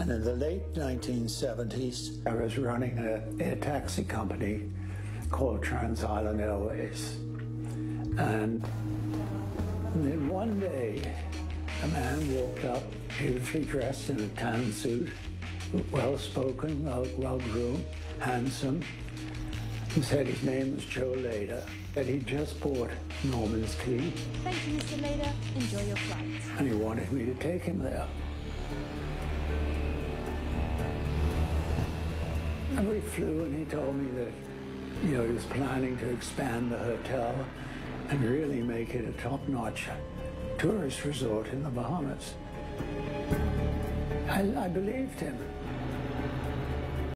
And in the late 1970s, I was running a, a taxi company called Trans Island Airways. And then one day, a man walked up, beautifully dressed in a tan suit, well spoken, well groomed, handsome. He said his name was Joe Lehder, that he just bought Norman's Cay. Thank you, Mr. Lehder. Enjoy your flight. And he wanted me to take him there. And we flew, and he told me that, you know, he was planning to expand the hotel and really make it a top-notch tourist resort in the Bahamas. I, I believed him.